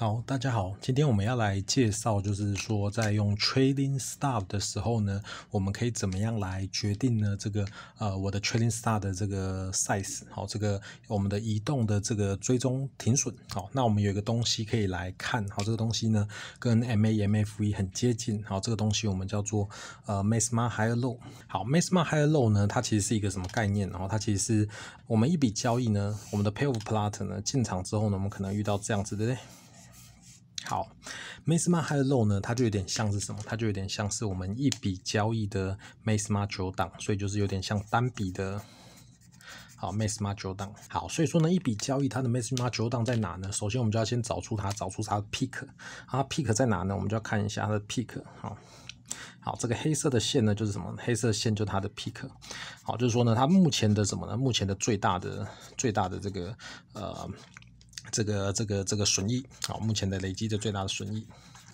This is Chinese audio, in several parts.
好，大家好，今天我们要来介绍，就是说在用 Trading Stop 的时候呢，我们可以怎么样来决定呢？这个呃，我的 Trading Stop 的这个 size，好，这个我们的移动的这个追踪停损，好，那我们有一个东西可以来看，好，这个东西呢跟 MA、MFE 很接近，好，这个东西我们叫做呃 Mesma High Low，好，Mesma High Low 呢，它其实是一个什么概念？然后它其实是我们一笔交易呢，我们的 Pair of Plot 呢进场之后呢，我们可能遇到这样子，对不对？好 m a s m a High Low 呢，它就有点像是什么？它就有点像是我们一笔交易的 m a s m a 九档，所以就是有点像单笔的。好 m a s m a 九档。好，所以说呢，一笔交易它的 m a s m a 九档在哪呢？首先我们就要先找出它，找出它的 Peak。它 Peak 在哪呢？我们就要看一下它的 Peak。好，好，这个黑色的线呢，就是什么？黑色线就是它的 Peak。好，就是说呢，它目前的什么呢？目前的最大的最大的这个呃。这个这个这个损益，啊，目前的累积的最大的损益。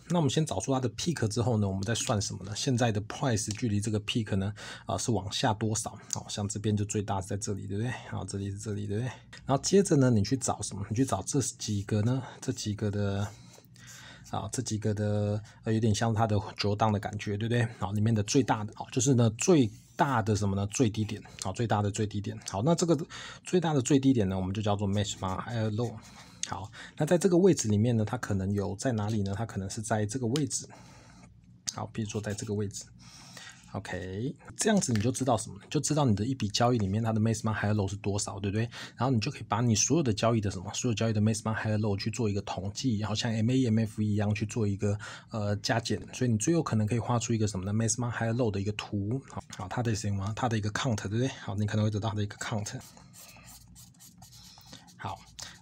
那我们先找出它的 peak 之后呢，我们再算什么呢？现在的 price 距离这个 peak 呢，啊是往下多少？好，像这边就最大在这里，对不对？啊，这里是这里，对不对？然后接着呢，你去找什么？你去找这几个呢？这几个的，啊，这几个的，呃，有点像它的九档的感觉，对不对？好，里面的最大的，好，就是呢最。大的什么呢？最低点，啊，最大的最低点，好，那这个最大的最低点呢，我们就叫做 maximum high low，好，那在这个位置里面呢，它可能有在哪里呢？它可能是在这个位置，好，比如说在这个位置。OK，这样子你就知道什么？就知道你的一笔交易里面它的 maximum high low 是多少，对不对？然后你就可以把你所有的交易的什么，所有交易的 maximum high low 去做一个统计，然后像 MA、MF 一样去做一个呃加减，所以你最有可能可以画出一个什么呢？maximum high low 的一个图，好，好，它的什么？它的一个 count，对不对？好，你可能会得到它的一个 count。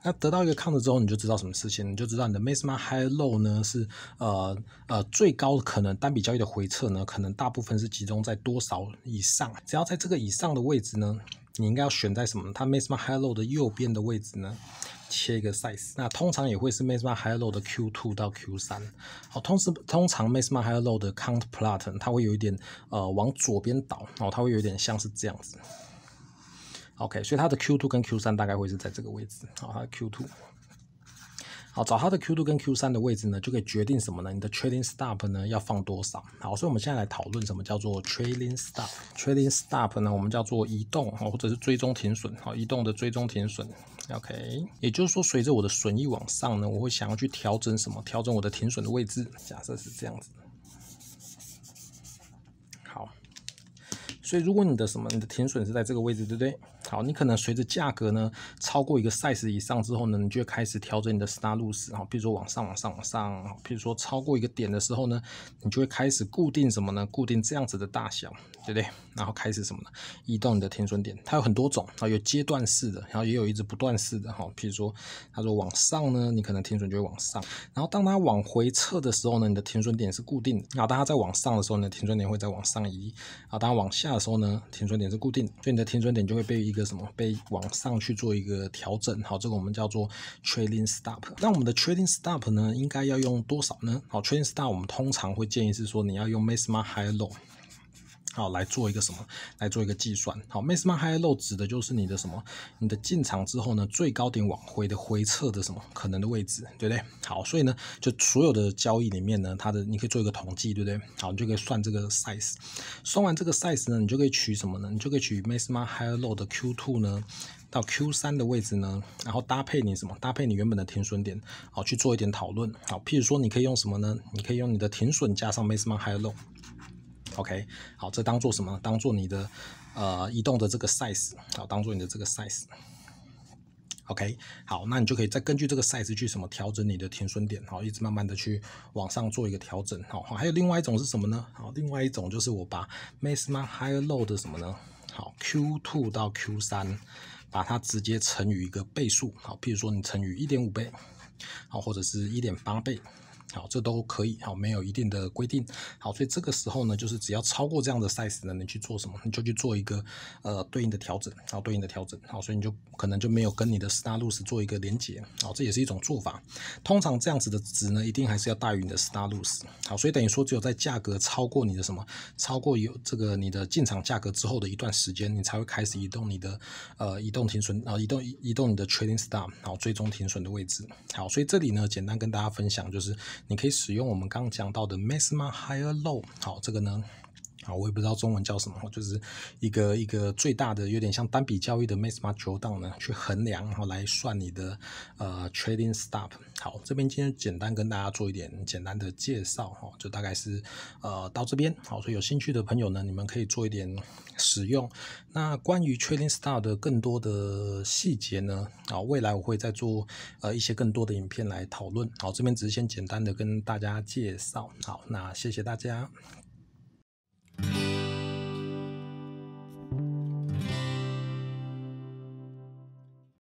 那得到一个 count 之后，你就知道什么事情，你就知道你的 maximum high low 呢是呃呃最高可能单笔交易的回撤呢，可能大部分是集中在多少以上？只要在这个以上的位置呢，你应该要选在什么？它 maximum high low 的右边的位置呢，切一个 size。那通常也会是 maximum high low 的 Q two 到 Q 三。好，同时通常 maximum high low 的 count plot 它会有一点呃往左边倒，然哦，它会有点像是这样子。OK，所以它的 Q2 跟 Q3 大概会是在这个位置。好，它的 Q2，好，找它的 Q2 跟 Q3 的位置呢，就可以决定什么呢？你的 Trading Stop 呢要放多少？好，所以我们现在来讨论什么叫做 Trading Stop。Trading Stop 呢，我们叫做移动，或者是追踪停损。好，移动的追踪停损。OK，也就是说，随着我的损益往上呢，我会想要去调整什么？调整我的停损的位置。假设是这样子。好，所以如果你的什么，你的停损是在这个位置，对不对？好，你可能随着价格呢超过一个 size 以上之后呢，你就会开始调整你的 star loss 哈，比如说往上、往上、往上，比如说超过一个点的时候呢，你就会开始固定什么呢？固定这样子的大小，对不对？然后开始什么呢？移动你的停损点，它有很多种啊，有阶段式的，然后也有一直不断式的哈。比如说，他说往上呢，你可能停损就会往上，然后当它往回撤的时候呢，你的停损点是固定的，然后当它在往上的时候呢，停损点会再往上移，啊，当它往下的时候呢，停损点是固定，所以你的停损点就会被一个。什么被往上去做一个调整？好，这个我们叫做 trading stop。那我们的 trading stop 呢，应该要用多少呢？好，trading stop 我们通常会建议是说，你要用 maximum high low。好，来做一个什么？来做一个计算。好，maximum high low 指的就是你的什么？你的进场之后呢，最高点往回的回撤的什么可能的位置，对不对？好，所以呢，就所有的交易里面呢，它的你可以做一个统计，对不对？好，你就可以算这个 size。算完这个 size 呢，你就可以取什么呢？你就可以取 maximum high low 的 Q two 呢，到 Q 三的位置呢，然后搭配你什么？搭配你原本的停损点，好去做一点讨论。好，譬如说你可以用什么呢？你可以用你的停损加上 maximum high low。OK，好，这当做什么？当做你的呃移动的这个 size，好，当做你的这个 size。OK，好，那你就可以再根据这个 size 去什么调整你的停损点，好，一直慢慢的去往上做一个调整，好，还有另外一种是什么呢？好，另外一种就是我把 maximum high low 的什么呢？好，Q two 到 Q 三，把它直接乘以一个倍数，好，譬如说你乘以一点五倍，好，或者是一点八倍。好，这都可以，好，没有一定的规定，好，所以这个时候呢，就是只要超过这样的 size 呢，你去做什么，你就去做一个呃对应的调整，好，对应的调整，好，所以你就可能就没有跟你的 star loss 做一个连接，好，这也是一种做法。通常这样子的值呢，一定还是要大于你的 star loss，好，所以等于说只有在价格超过你的什么，超过有这个你的进场价格之后的一段时间，你才会开始移动你的呃移动停损啊，移动移动你的 trading stop，好，最终停损的位置，好，所以这里呢，简单跟大家分享就是。你可以使用我们刚讲到的 maximum higher low，好，这个呢，好，我也不知道中文叫什么，就是一个一个最大的，有点像单笔交易的 maximum drawdown 呢，去衡量，然后来算你的呃 trading stop。好，这边今天简单跟大家做一点简单的介绍，哈，就大概是呃到这边，好，所以有兴趣的朋友呢，你们可以做一点使用。那关于 trading stop 的更多的细节呢，啊，未来我会再做呃一些更多的影片来讨论。好，这边只是先简单的跟大家介绍。好，那谢谢大家。Thank you.